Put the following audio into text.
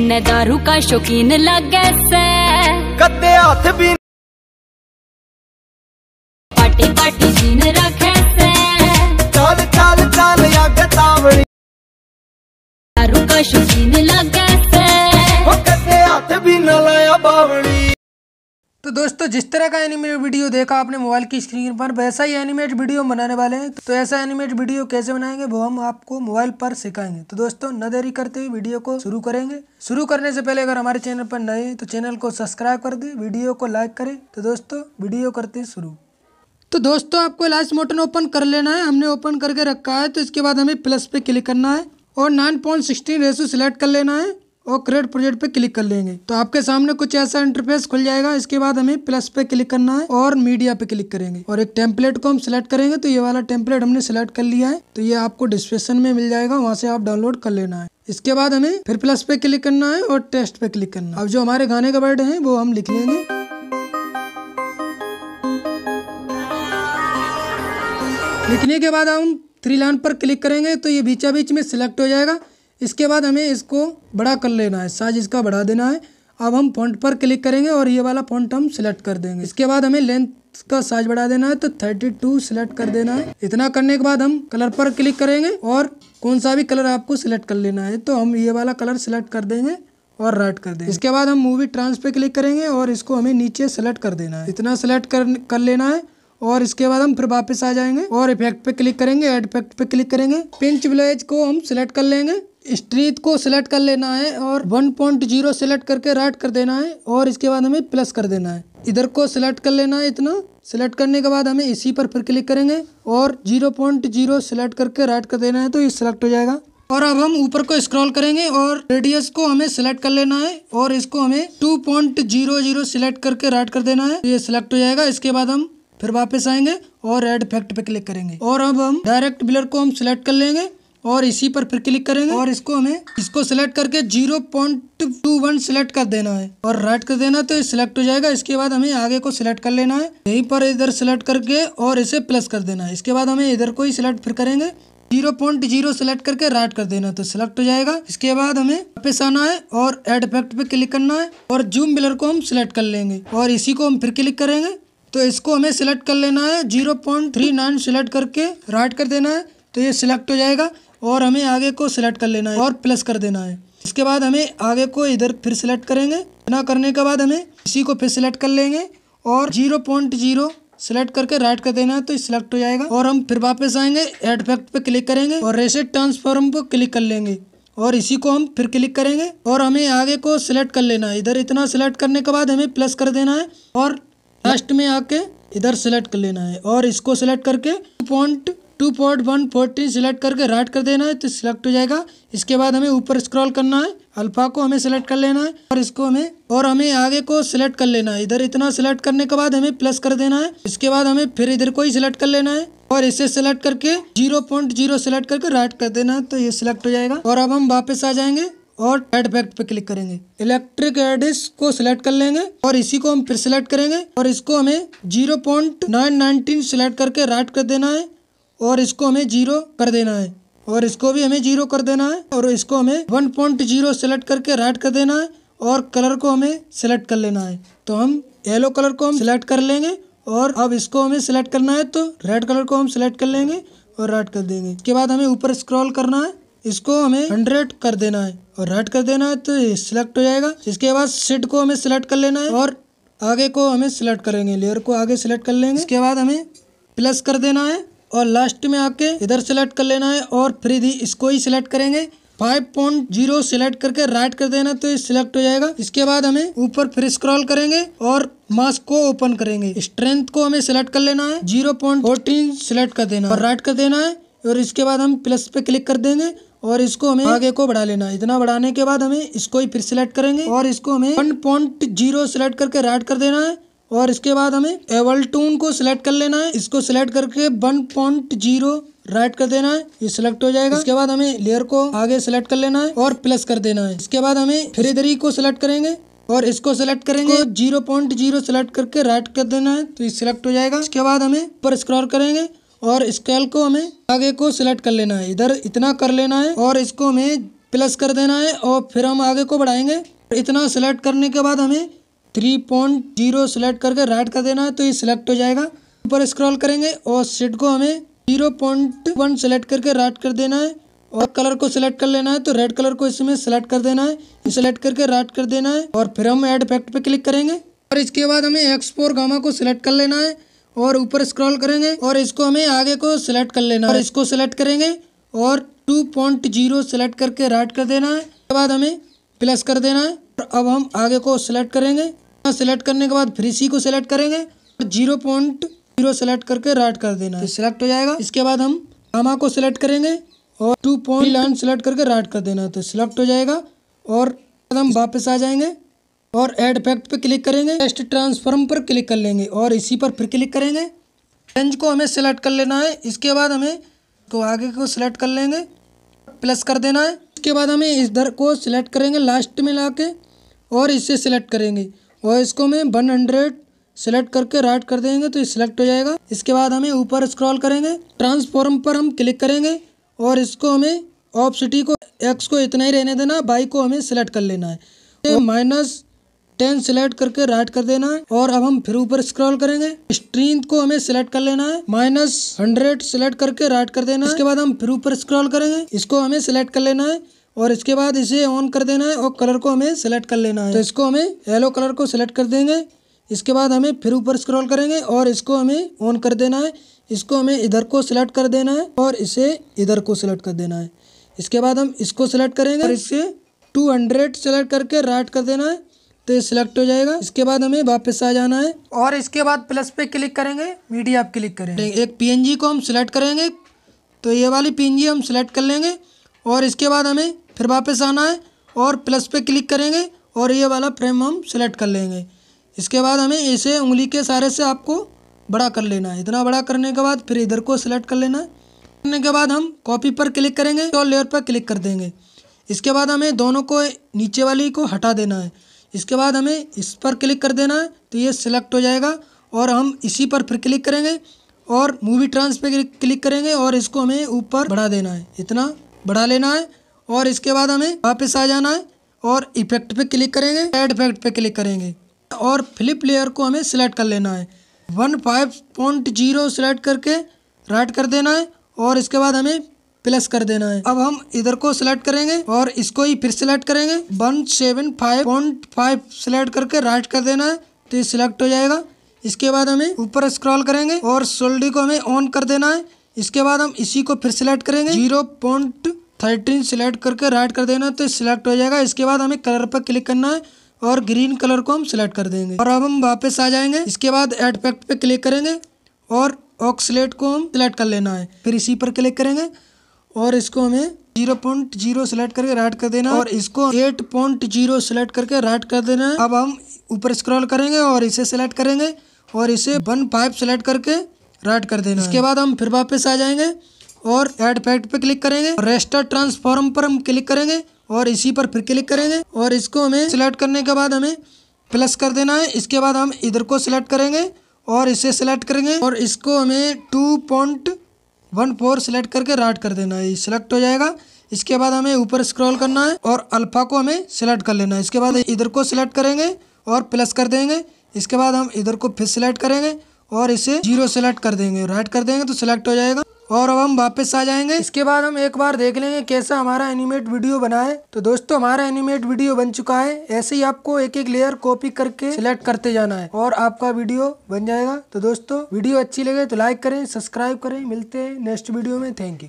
ने दारू का शौकीन लगे से। कद्दे हथ भी पार्टी पार्टी जीन रखे से। चाल चाल चाल अग तावड़ी। दारू का शौकीन लगे से। हो कद्दे हथ भी न लाया बावड़ी। तो दोस्तों, जिस तरह का एनिमेट वीडियो देखा आपने मोबाइल की स्क्रीन पर, वैसा ही एनिमेट वीडियो बनाने वाले हैं। तो ऐसा एनिमेट वीडियो कैसे बनाएँगे, वो हम आपको मोबाइल पर सिखाएँगे। तो दोस्तों, न देरी करते हुए वीडियो को शुरू करेंगे। शुरू करने से पहले अगर हमारे चैनल पर नए तो चैनल को सब्सक्राइब कर दे वीडियो को लाइक करें। तो दोस्तों वीडियो करते शुरू। तो दोस्तों, आपको लास्ट मोटन ओपन कर लेना है। हमने ओपन करके रखा है तो इसके बाद हमें प्लस पे क्लिक करना है और nine point sixteen ratio select कर लेना है। और क्रिएट प्रोजेक्ट पे क्लिक कर लेंगे। तो आपके सामने कुछ ऐसा इंटरफेस खुल जाएगा, इसके बाद हमें प्लस पे क्लिक करना है और मीडिया पे क्लिक करेंगे। और एक टेम्पलेट को हम सिलेक्ट करेंगे तो ये वाला टेम्पलेट हमने सिलेक्ट कर लिया है। तो ये आपको डिस्क्रिप्शन में मिल जाएगा, वहाँ से आप डाउनलोड कर लेना है। इसके बाद हमें फिर प्लस पे क्लिक करना है और टेस्ट पे क्लिक करना है। अब जो हमारे गाने का वर्ड है, वो हम लिख लेंगे। लिखने के बाद हम थ्री लाइन पर क्लिक करेंगे तो ये बीचा बीच में सिलेक्ट हो जाएगा। इसके बाद हमें इसको बड़ा कर लेना है साइज़ इसका बढ़ा देना है। अब हम फॉन्ट पर क्लिक करेंगे और ये वाला फॉन्ट हम सिलेक्ट कर देंगे। इसके बाद हमें लेंथ का साइज़ बढ़ा देना है तो 32 सिलेक्ट कर देना है। इतना करने के बाद हम कलर पर क्लिक करेंगे और कौन सा भी कलर आपको सिलेक्ट कर लेना है तो हम ये वाला कलर सिलेक्ट कर देंगे और राइट कर देंगे। इसके बाद हम मूवी ट्रांस पे क्लिक करेंगे और इसको हमें नीचे सेलेक्ट कर देना है। इतना सेलेक्ट कर कर लेना है और इसके बाद हम फिर वापस आ जाएँगे और इफ़ेक्ट पे क्लिक करेंगे एड इफ़ेक्ट पे क्लिक करेंगे। पिंच विलेज को हम सिलेक्ट कर लेंगे। स्ट्रीट को सिलेक्ट कर लेना है और 1.0 सिलेक्ट करके राइट कर देना है और इसके बाद हमें प्लस कर देना है। इधर को सिलेक्ट कर लेना है इतना। सिलेक्ट करने के बाद हमें इसी पर फिर क्लिक करेंगे और 0.0 सिलेक्ट करके राइट कर देना है तो ये सिलेक्ट हो जाएगा। और अब हम ऊपर को स्क्रॉल करेंगे और रेडियस को हमें सिलेक्ट कर लेना है और इसको हमें 2.00 सिलेक्ट करके राइट कर देना है। ये सिलेक्ट हो जाएगा। इसके बाद हम फिर वापस आएँगे और रेड इफ़ेक्ट पे क्लिक करेंगे। और अब हम डायरेक्ट ब्लर को हम सिलेक्ट कर लेंगे। और इसी पर फिर क्लिक करेंगे। और इसको हमें इसको सिलेक्ट करके zero point two one select कर देना है। और राइट कर देना तो ये सिलेक्ट हो जाएगा। इसके बाद हमें आगे को सिलेक्ट कर लेना है। यहीं पर इधर सिलेक्ट करके और इसे प्लस कर देना है। इसके बाद हमें इधर को ही सिलेक्ट फिर करेंगे। ज़ीरो पॉइंट ज़ीरो सिलेक्ट करके राइट कर देना तो सिलेक्ट हो जाएगा। इसके बाद हमें वापस आना है और एड इफ़ेक्ट पे क्लिक करना है और जूम बिलर को हम सिलेक्ट कर लेंगे। और इसी को हम फिर क्लिक करेंगे। तो इसको हमें सिलेक्ट कर लेना है। Zero point three nine select करके राइट कर देना है। तो ये सिलेक्ट हो जाएगा। और हमें आगे को सिलेक्ट कर लेना है और प्लस कर देना है। इसके बाद हमें आगे को इधर फिर सिलेक्ट करेंगे। इतना करने के बाद हमें इसी को फिर सिलेक्ट कर लेंगे और ज़ीरो पॉइंट ज़ीरो सिलेक्ट करके राइट कर देना है तो सिलेक्ट हो जाएगा। और हम फिर वापस आएँगे एड इफ़ेक्ट पे क्लिक करेंगे और रेसेट ट्रांसफॉर्म पर क्लिक कर लेंगे। और इसी को हम फिर क्लिक करेंगे और हमें आगे को सिलेक्ट कर लेना है। इधर इतना सिलेक्ट करने के बाद हमें प्लस कर देना है और लास्ट में आके इधर सेलेक्ट कर लेना है और इसको सिलेक्ट करके point two point one fourteen select करके राइट कर देना है तो सिलेक्ट हो जाएगा। इसके बाद हमें ऊपर स्क्रॉल करना है, अल्फ़ा को हमें सेलेक्ट कर लेना है, और इसको हमें, और हमें आगे को सिलेक्ट कर लेना है। इधर इतना सिलेक्ट करने के बाद हमें प्लस कर देना है, इसके बाद हमें फिर इधर को ही सिलेक्ट कर लेना है, और इसे सिलेक्ट करके ज़ीरो पॉइंट ज़ीरो सिलेक्ट करके राइट कर देना है तो ये सिलेक्ट हो जाएगा। और अब हम वापस आ जाएँगे और एड इफ़ेक्ट पे क्लिक करेंगे। इलेक्ट्रिक एडिस को सिलेक्ट कर लेंगे, और इसी को हम फिर सिलेक्ट करेंगे, और इसको हमें zero point nine nineteen select करके राइट कर देना है और इसको हमें ज़ीरो कर देना है। और इसको भी हमें ज़ीरो कर देना है और इसको हमें वन पॉइंट ज़ीरो सेलेक्ट करके राइट कर देना है और कलर को हमें सेलेक्ट कर लेना है। तो हम येलो कलर को हम सिलेक्ट कर लेंगे और अब इसको हमें सिलेक्ट करना है तो रेड कलर को हम सिलेक्ट कर लेंगे और राइट कर देंगे। इसके बाद हमें ऊपर स्क्रॉल करना है। इसको हमें हंड्रेड कर देना है और राइट कर देना है तो ये सिलेक्ट हो जाएगा। इसके बाद सीट को हमें सिलेक्ट कर लेना है और आगे को हमें सिलेक्ट करेंगे। लेयर को आगे सिलेक्ट कर लेंगे। इसके बाद हमें प्लस कर देना है। और लास्ट में आके इधर सेलेक्ट कर लेना है और फिर इसको ही सिलेक्ट करेंगे। फाइव पॉइंट ज़ीरो सिलेक्ट करके राइट कर देना तो ये सिलेक्ट हो जाएगा। इसके बाद हमें ऊपर फिर स्क्रॉल करेंगे और मास्क को ओपन करेंगे। स्ट्रेंथ को हमें सिलेक्ट कर लेना है। ज़ीरो पॉइंट फोर्टीन सिलेक्ट कर देना और राइट कर देना है। और इसके बाद हम प्लस पे क्लिक कर देंगे और इसको हमें आगे को बढ़ा लेना है। इतना बढ़ाने के बाद हमें इसको ही फिर सिलेक्ट करेंगे और इसको हमें वन पॉइंट ज़ीरो सिलेक्ट करके राइट कर देना है। और इसके बाद हमें एवल टून को सिलेक्ट कर लेना है। इसको सिलेक्ट करके वन पॉइंट ज़ीरो राइट कर देना है। ये सिलेक्ट हो जाएगा। इसके बाद हमें लेयर को आगे सिलेक्ट कर लेना है और प्लस कर देना है। इसके बाद हमें फिर को सिलेक्ट करेंगे और इसको सिलेक्ट करेंगे। ज़ीरो पॉइंट ज़ीरो सिलेक्ट करके राइट कर देना है। तो ये सिलेक्ट हो जाएगा। इसके बाद हमें ऊपर स्क्रॉल करेंगे और स्केल को हमें आगे को सिलेक्ट कर लेना है। इधर इतना कर लेना है और इसको हमें प्लस कर देना है और फिर हम आगे को बढ़ाएँगे। इतना सेलेक्ट करने के बाद हमें थ्री पॉइंट ज़ीरो सेलेक्ट करके राइट कर देना है तो ये सिलेक्ट हो जाएगा। ऊपर स्क्रॉल करेंगे और सीट को हमें ज़ीरो पॉइंट वन सेलेक्ट करके राइट कर देना है और कलर को सिलेक्ट कर लेना है तो रेड कलर को इसमें सेलेक्ट कर देना है। सिलेक्ट करके राइट कर देना है और फिर हम एड इफ़ेक्ट पे क्लिक करेंगे। और इसके बाद हमें एक्सपोर गामा को सिलेक्ट कर लेना है और ऊपर स्क्रॉल करेंगे और इसको हमें आगे को सिलेक्ट कर लेना है। और इसको सिलेक्ट करेंगे और टू पॉइंट ज़ीरो सेलेक्ट करके राइट कर देना है। उसके बाद हमें प्लस कर देना है और अब हम आगे को सिलेक्ट करेंगे। सिलेक्ट करने के बाद फिर इसी को सिलेक्ट करेंगे। और ज़ीरो पॉइंट ज़ीरो सेलेक्ट करके राइट कर देना है। सिलेक्ट हो जाएगा। इसके बाद हम गामा को सिलेक्ट करेंगे और टू पॉइंट लाइन सेलेक्ट करके राइट कर देना है। तो सिलेक्ट हो जाएगा और हम वापस आ जाएँगे और एड इफ़ेक्ट पे क्लिक करेंगे। टेस्ट ट्रांसफॉर्म पर क्लिक कर लेंगे और इसी पर फिर क्लिक करेंगे। रेंज को हमें सेलेक्ट कर लेना है। इसके बाद हमें को आगे को सिलेक्ट कर लेंगे। प्लस कर देना है। इसके बाद हमें इधर को सिलेक्ट करेंगे लास्ट में ला के और इसे सिलेक्ट करेंगे। और इसको हमें वन हंड्रेड सेलेक्ट करके राइट कर देंगे तो ये सिलेक्ट हो जाएगा। इसके बाद हमें ऊपर स्क्रॉल करेंगे। ट्रांसफॉर्म पर हम क्लिक करेंगे और इसको हमें ऑफ़ सिटी को एक्स को इतना ही रहने देना बाई को हमें सिलेक्ट कर लेना है। माइनस टेन सिलेक्ट करके राइट कर देना है और अब हम फिर ऊपर स्क्रॉल करेंगे। स्ट्रीम को हमें सिलेक्ट कर लेना है, माइनस हंड्रेड सेलेक्ट करके राइट कर देना है। इसके बाद हम फिर ऊपर स्क्रॉल करेंगे, इसको हमें सिलेक्ट कर लेना है। और इसके बाद इसे ऑन कर देना है और कलर को हमें सेलेक्ट कर लेना है। तो इसको हमें येलो कलर को सेलेक्ट कर देंगे। इसके बाद हमें फिर ऊपर स्क्रॉल करेंगे और इसको हमें ऑन कर देना है। इसको हमें इधर को सिलेक्ट कर देना है और इसे इधर को सिलेक्ट कर देना है। इसके बाद हम इसको सिलेक्ट करेंगे और टू हंड्रेड सेलेक्ट करके राइट कर देना है। तो ये सिलेक्ट हो जाएगा। इसके बाद हमें वापस आ जाना है। और इसके बाद प्लस पे क्लिक करेंगे मीडिया आप क्लिक करेंगे। एक पीएनजी को हम सिलेक्ट करेंगे। तो ये वाली पीएनजी हम सिलेक्ट कर लेंगे। और इसके बाद हमें फिर वापस आना है और प्लस पे क्लिक करेंगे और ये वाला फ्रेम हम सेलेक्ट कर लेंगे। इसके बाद हमें इसे उंगली के सहारे से आपको बड़ा कर लेना है। इतना बड़ा करने के बाद फिर इधर को सिलेक्ट कर लेना है। करने के बाद हम कॉपी पर क्लिक करेंगे और लेयर पर क्लिक कर देंगे। इसके बाद हमें दोनों को नीचे वाली को हटा देना है। इसके बाद हमें इस पर क्लिक कर देना है तो ये सिलेक्ट हो जाएगा और हम इसी पर फिर क्लिक करेंगे और मूवी ट्रांस पे क्लिक करेंगे और इसको हमें ऊपर बढ़ा देना है। इतना बढ़ा लेना है और इसके बाद हमें वापस आ जाना है और इफ़ेक्ट पे क्लिक करेंगे एड इफ़ेक्ट पे क्लिक करेंगे। और फ्लिप लेयर को हमें सिलेक्ट कर लेना है। One five point zero select करके राइट कर देना है और इसके बाद हमें प्लस कर देना है। अब हम इधर को सिलेक्ट करेंगे और इसको ही फिर सिलेक्ट करेंगे। One seven five point five select करके राइट कर देना है तो ये सिलेक्ट हो जाएगा। इसके बाद हमें ऊपर स्क्रॉल करेंगे और सोल्डी को हमें ऑन कर देना है। इसके बाद हम इसी को फिर सिलेक्ट करेंगे। ज़ीरो पॉइंट थर्टीन सिलेक्ट करके राइट कर देना तो सिलेक्ट हो जाएगा। इसके बाद हमें कलर पर क्लिक करना है और ग्रीन कलर को हम सिलेक्ट कर देंगे। और अब हम वापस आ जाएँगे। इसके बाद एड पैक्ट पे क्लिक करेंगे और ऑक्सलेट को हम सिलेक्ट कर लेना है। फिर इसी पर क्लिक करेंगे और इसको हमें ज़ीरो पॉइंट ज़ीरो सेलेक्ट करके राइट कर देना और इसको एट पॉइंट ज़ीरो सेलेक्ट करके राइट कर देना है। अब हम ऊपर स्क्रॉल करेंगे और इसे सेलेक्ट करेंगे और इसे वन फाइव सेलेक्ट करके राइट कर देना इसके बाद हम फिर वापस आ जाएँगे। और एड फैक्ट पे क्लिक करेंगे रेस्टर ट्रांसफॉर्म पर हम क्लिक करेंगे, और इसी पर फिर क्लिक करेंगे, और इसको हमें सिलेक्ट करने के बाद हमें प्लस कर देना है। इसके बाद हम इधर को सिलेक्ट करेंगे, और इसे सिलेक्ट करेंगे, और इसको हमें two point one four select करके राइट कर देना है। सिलेक्ट हो जाएगा। इसके बाद हमें ऊपर स्क्रॉल करना है, और अल्फ़ा को हमें सिलेक्ट कर लेना है। इसके बाद इधर को सिलेक्ट करेंगे, और प्लस कर देंगे। इसके बाद हम इधर को फिर सिलेक्ट करेंगे, और इसे ज़ीरो सेलेक्ट कर देंगे। राइट कर देंगे तो सिलेक्ट हो जाएगा। और अब हम वापस आ जाएँगे। इसके बाद हम एक बार देख लेंगे कैसा हमारा एनिमेट वीडियो बना है। तो दोस्तों, हमारा एनिमेट वीडियो बन चुका है। ऐसे ही आपको एक एक लेयर कॉपी करके सिलेक्ट करते जाना है और आपका वीडियो बन जाएगा। तो दोस्तों वीडियो अच्छी लगे तो लाइक करें सब्सक्राइब करें। मिलते हैं नेक्स्ट वीडियो में। Thank you